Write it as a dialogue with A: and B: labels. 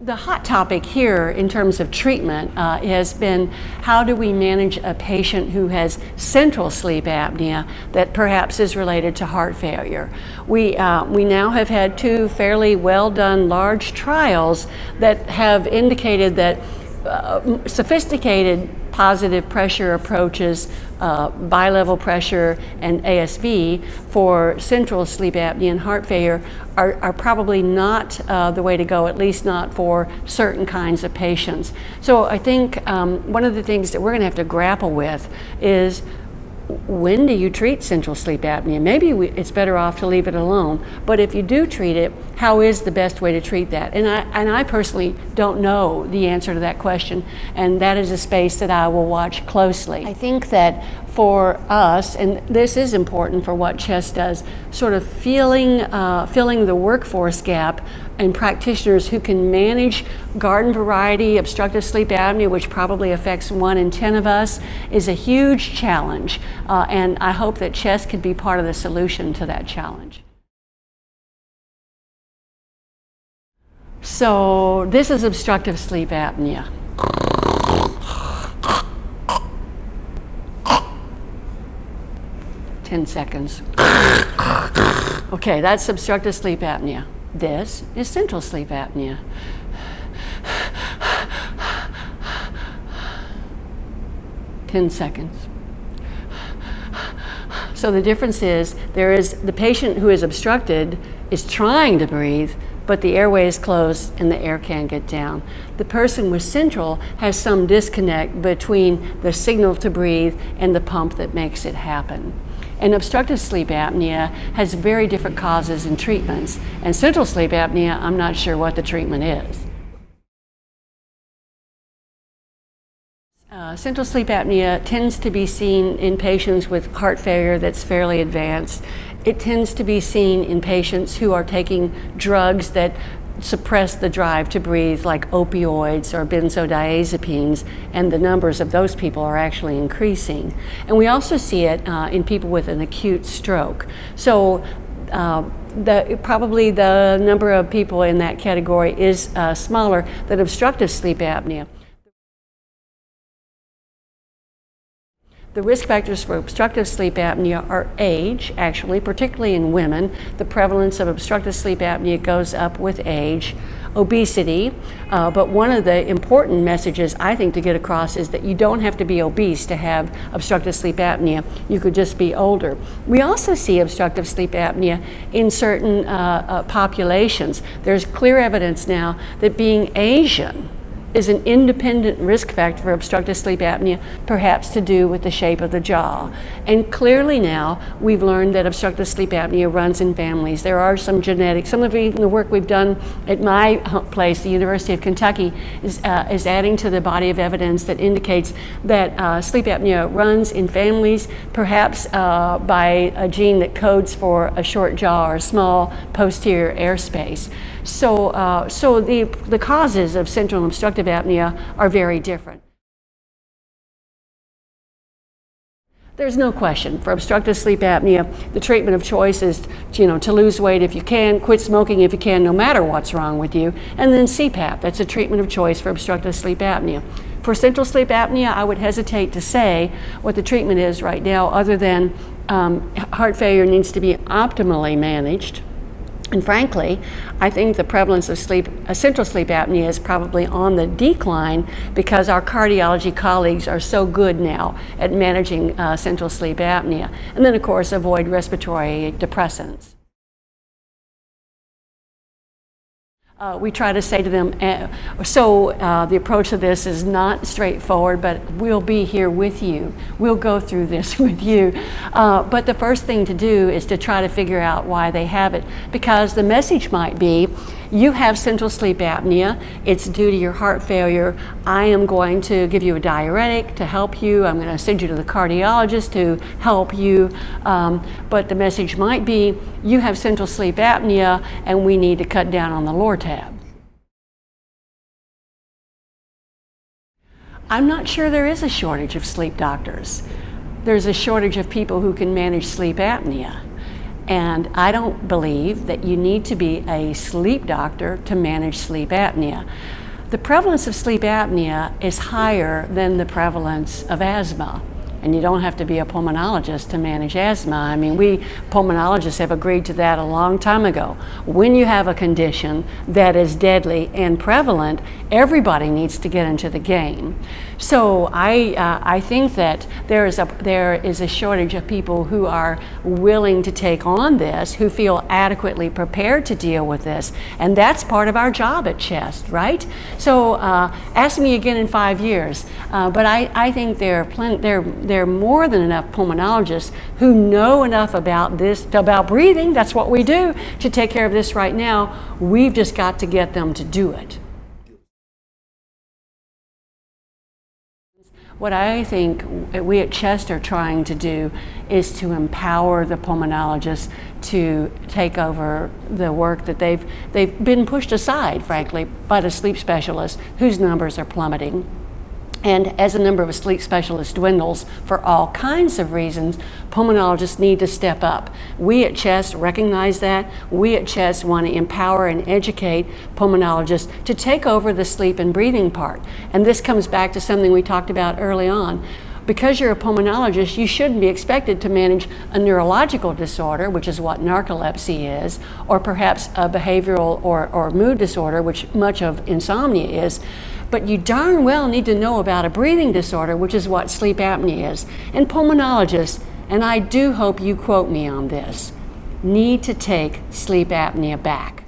A: The hot topic here in terms of treatment uh, has been how do we manage a patient who has central sleep apnea that perhaps is related to heart failure. We, uh, we now have had two fairly well done large trials that have indicated that uh, sophisticated positive pressure approaches, uh, bilevel pressure and ASV for central sleep apnea and heart failure are, are probably not uh, the way to go, at least not for certain kinds of patients. So I think um, one of the things that we're going to have to grapple with is when do you treat central sleep apnea? Maybe we, it's better off to leave it alone. But if you do treat it, how is the best way to treat that? And I, and I personally don't know the answer to that question, and that is a space that I will watch closely. I think that for us, and this is important for what CHEST does, sort of feeling, uh, filling the workforce gap and practitioners who can manage garden variety obstructive sleep apnea, which probably affects one in 10 of us, is a huge challenge. Uh, and I hope that CHEST could be part of the solution to that challenge. So this is obstructive sleep apnea. 10 seconds. Okay, that's obstructive sleep apnea. This is central sleep apnea. Ten seconds. So the difference is there is the patient who is obstructed is trying to breathe, but the airway is closed and the air can't get down. The person with central has some disconnect between the signal to breathe and the pump that makes it happen. And obstructive sleep apnea has very different causes and treatments. And central sleep apnea, I'm not sure what the treatment is. Uh, central sleep apnea tends to be seen in patients with heart failure that's fairly advanced. It tends to be seen in patients who are taking drugs that suppress the drive to breathe, like opioids or benzodiazepines, and the numbers of those people are actually increasing. And we also see it uh, in people with an acute stroke. So uh, the, probably the number of people in that category is uh, smaller than obstructive sleep apnea. The risk factors for obstructive sleep apnea are age, actually, particularly in women. The prevalence of obstructive sleep apnea goes up with age. Obesity, uh, but one of the important messages I think to get across is that you don't have to be obese to have obstructive sleep apnea. You could just be older. We also see obstructive sleep apnea in certain uh, uh, populations. There's clear evidence now that being Asian is an independent risk factor for obstructive sleep apnea, perhaps to do with the shape of the jaw. And clearly now, we've learned that obstructive sleep apnea runs in families. There are some genetics. Some of even the work we've done at my place, the University of Kentucky, is, uh, is adding to the body of evidence that indicates that uh, sleep apnea runs in families, perhaps uh, by a gene that codes for a short jaw or small posterior airspace. So, uh, so the, the causes of central obstructive apnea are very different. There's no question for obstructive sleep apnea, the treatment of choice is you know, to lose weight if you can, quit smoking if you can, no matter what's wrong with you, and then CPAP, that's a treatment of choice for obstructive sleep apnea. For central sleep apnea, I would hesitate to say what the treatment is right now, other than um, heart failure needs to be optimally managed and frankly, I think the prevalence of sleep, uh, central sleep apnea is probably on the decline because our cardiology colleagues are so good now at managing uh, central sleep apnea. And then, of course, avoid respiratory depressants. Uh, we try to say to them, uh, so uh, the approach to this is not straightforward, but we'll be here with you. We'll go through this with you. Uh, but the first thing to do is to try to figure out why they have it, because the message might be, you have central sleep apnea, it's due to your heart failure. I am going to give you a diuretic to help you. I'm going to send you to the cardiologist to help you. Um, but the message might be, you have central sleep apnea and we need to cut down on the Lortab. I'm not sure there is a shortage of sleep doctors. There's a shortage of people who can manage sleep apnea. And I don't believe that you need to be a sleep doctor to manage sleep apnea. The prevalence of sleep apnea is higher than the prevalence of asthma. And you don't have to be a pulmonologist to manage asthma. I mean, we pulmonologists have agreed to that a long time ago. When you have a condition that is deadly and prevalent, everybody needs to get into the game. So I, uh, I think that there is, a, there is a shortage of people who are willing to take on this, who feel adequately prepared to deal with this. And that's part of our job at CHEST, right? So uh, ask me again in five years. Uh, but I, I think there are, plenty, there, there are more than enough pulmonologists who know enough about this, about breathing, that's what we do, to take care of this right now. We've just got to get them to do it. What I think we at CHEST are trying to do is to empower the pulmonologists to take over the work that they've, they've been pushed aside, frankly, by the sleep specialists whose numbers are plummeting. And as the number of sleep specialists dwindles for all kinds of reasons, pulmonologists need to step up. We at CHEST recognize that. We at CHEST want to empower and educate pulmonologists to take over the sleep and breathing part. And this comes back to something we talked about early on because you're a pulmonologist, you shouldn't be expected to manage a neurological disorder, which is what narcolepsy is, or perhaps a behavioral or, or mood disorder, which much of insomnia is. But you darn well need to know about a breathing disorder, which is what sleep apnea is. And pulmonologists, and I do hope you quote me on this, need to take sleep apnea back.